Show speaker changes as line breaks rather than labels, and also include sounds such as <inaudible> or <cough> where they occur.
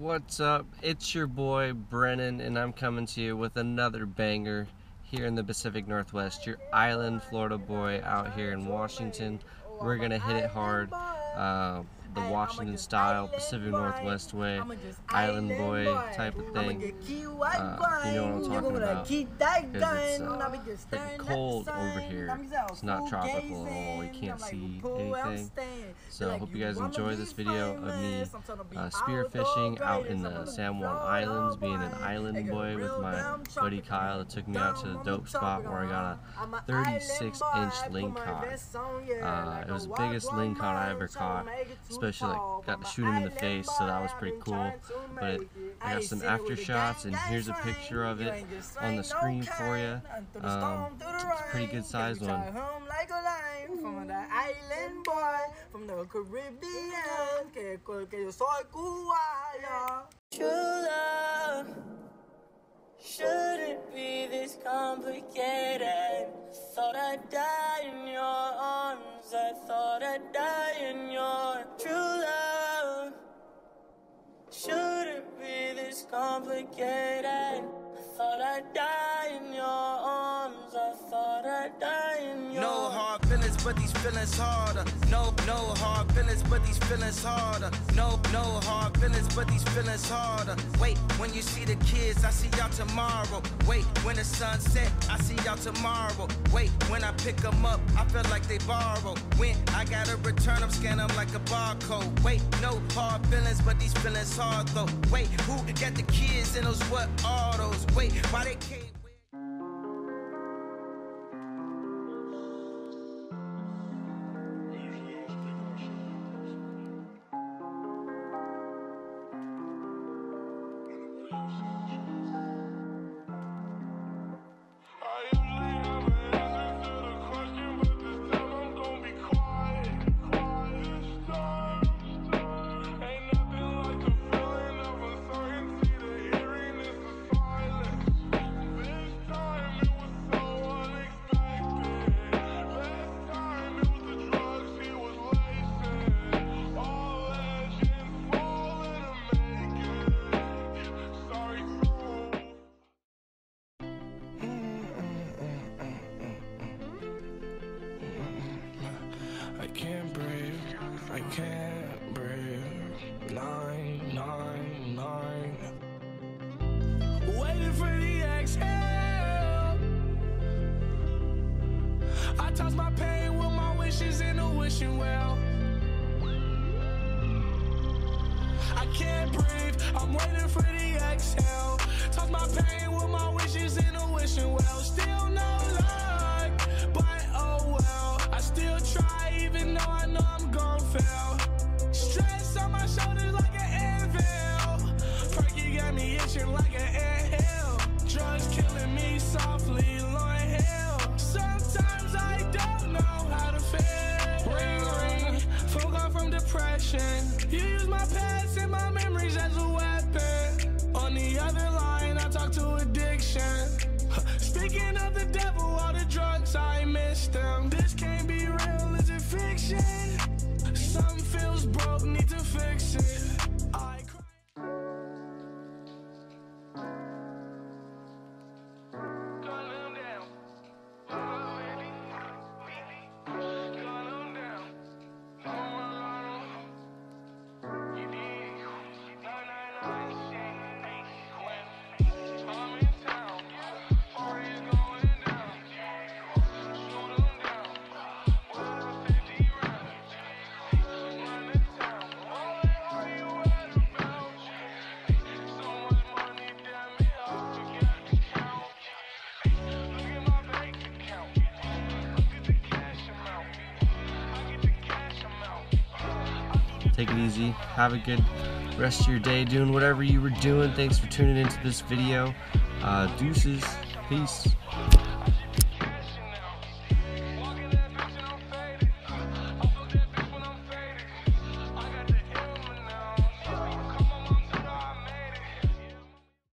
What's up? It's your boy Brennan, and I'm coming to you with another banger here in the Pacific Northwest. Your island Florida boy out here in Washington. We're gonna hit it hard. Uh, the Washington style, Pacific Northwest way, island boy type of thing. Uh, you know what I'm talking about. Because it's uh, cold over here. It's not tropical at all. You can't see anything. So I hope you guys enjoy this video of me uh, spearfishing out in the San Juan Islands, being an island boy with my buddy Kyle that took me out to the dope spot where I got a 36 inch lingcod. Uh, it was the biggest lingcod I ever caught especially like got to shoot him in the face, so that was pretty cool. But I got some after shots, and here's a picture of it on the screen for you. Um, it's a pretty good sized one. From the island boy, from the Caribbean, que, que yo soy True love shouldn't be this complicated. Thought I'd die Shouldn't be this complicated. I thought I'd die feelings, harder. No, no hard feelings, but these feelings harder. No, no hard feelings, but these feelings harder. Wait, when you see the kids, I see y'all tomorrow. Wait, when the sun set, I see y'all tomorrow. Wait, when I pick them up, I feel like they borrow. When I gotta return them, scan them like a barcode. Wait, no hard feelings, but these feelings hard though. Wait, who got the kids in those what autos? Wait, why they can't? I can't breathe. Nine, nine, nine. Waiting for the exhale. I toss my pain with my wishes in a wishing well. I can't breathe. I'm waiting for the exhale. Toss my pain with my wishes in a wishing well. Still no luck, itching like an anthill. Drugs killing me softly, Lauryn Hill. Sometimes I don't know how to feel. Ring ring, folk off from depression. You use my past and my memories as a weapon. On the other line, I talk to addiction. <laughs> Speaking of the devil, all the drugs I miss them. This can't be real, is it fiction? Something feels broke, need to fix it. Take it easy. Have a good rest of your day doing whatever you were doing. Thanks for tuning into this video. Uh, deuces. Peace.